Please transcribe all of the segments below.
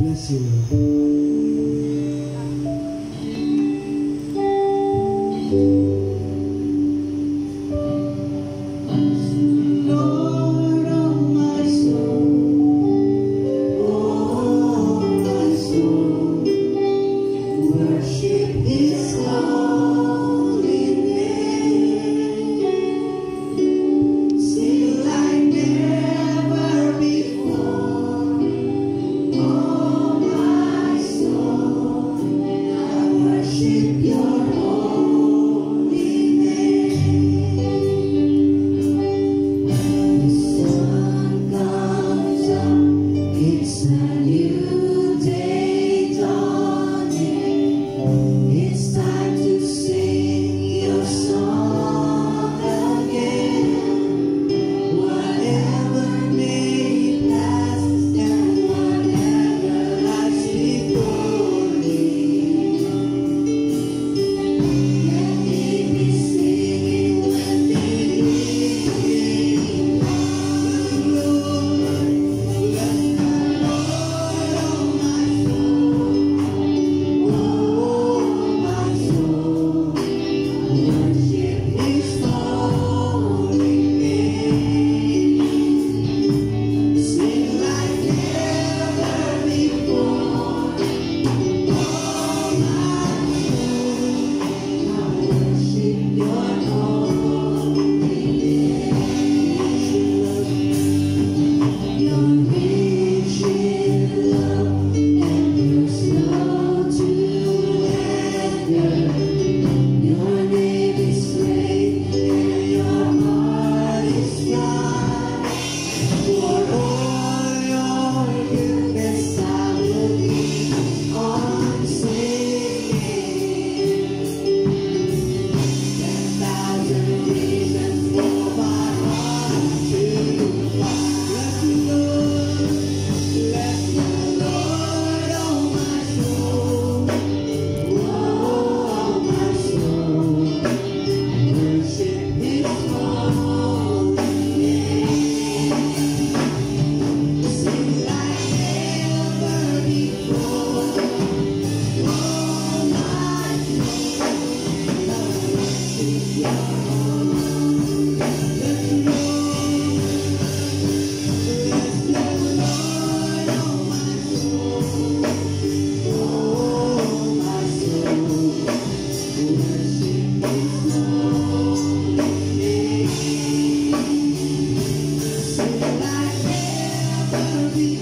bless you. Lord, Oh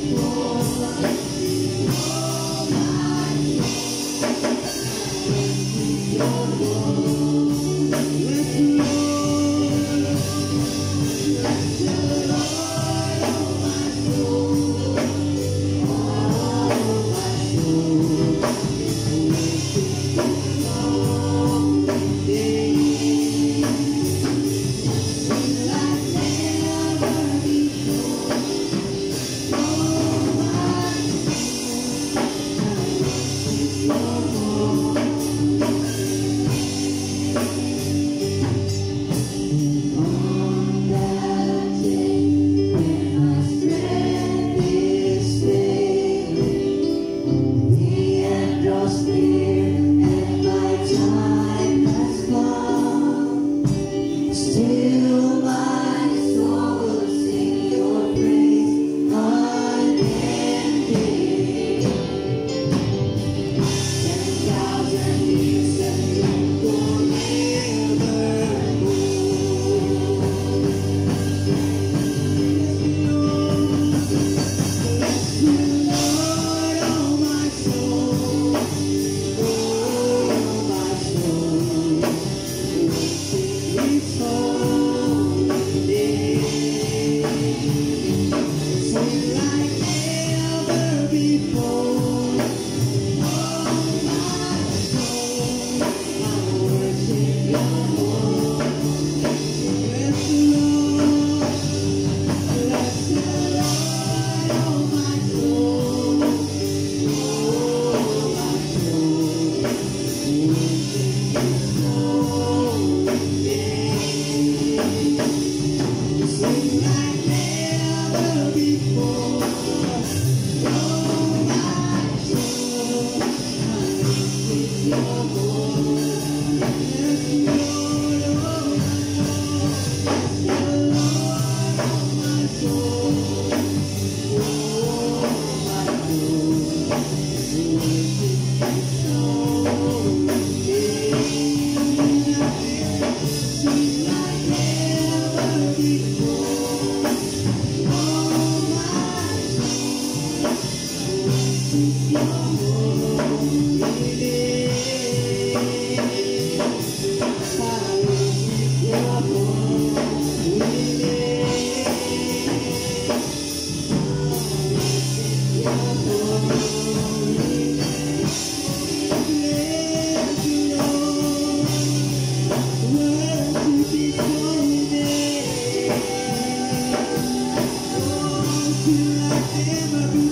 Never be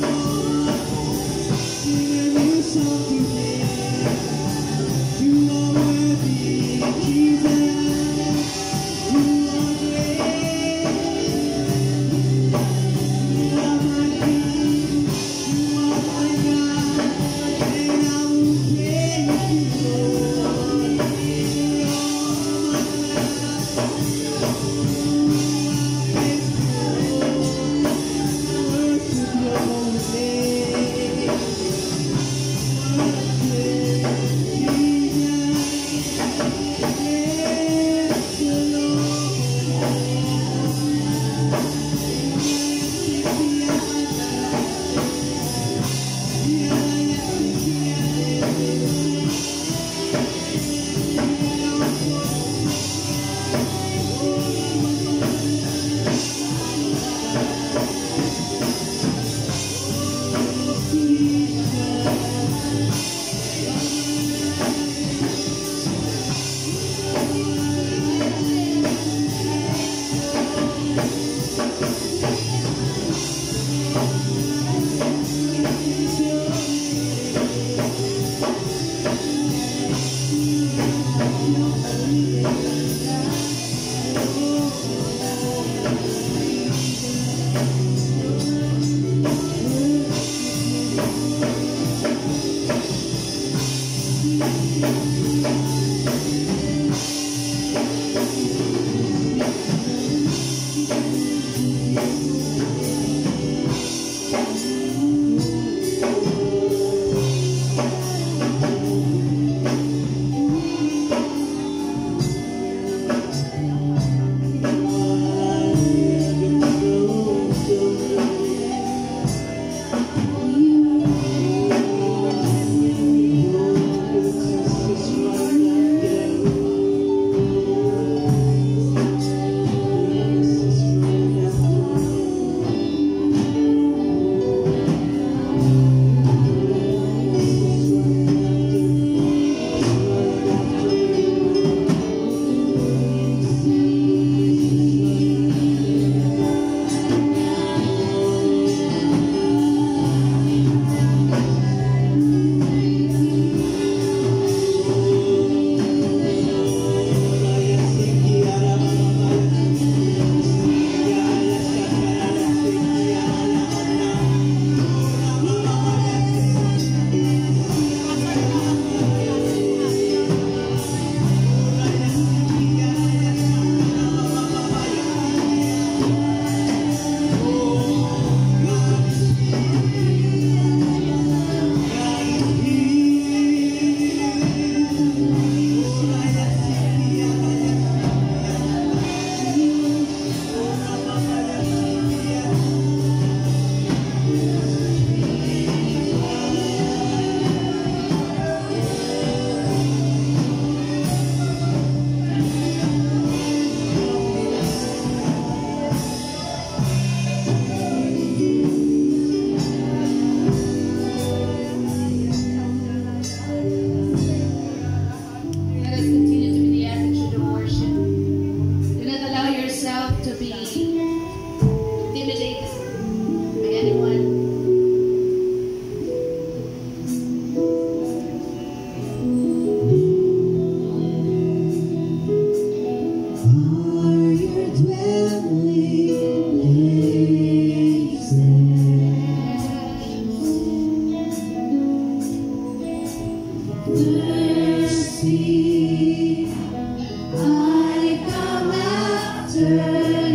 I come after